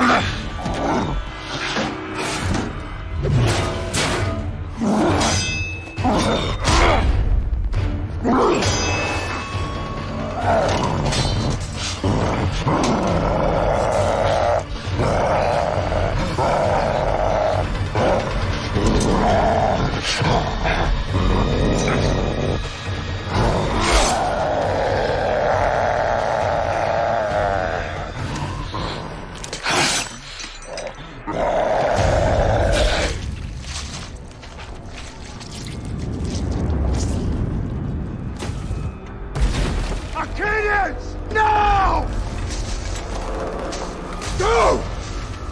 Oh. Arcadians! No! Go!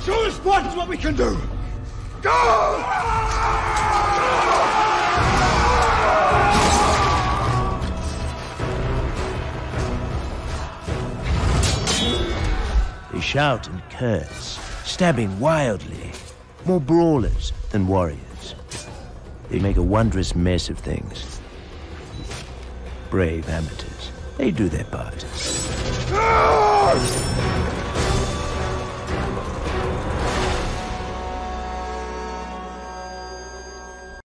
Show us once what we can do! Go! They shout and curse, stabbing wildly, more brawlers than warriors. They make a wondrous mess of things. Brave amateurs, they do their part. Ah!